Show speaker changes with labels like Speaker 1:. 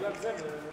Speaker 1: Grazie.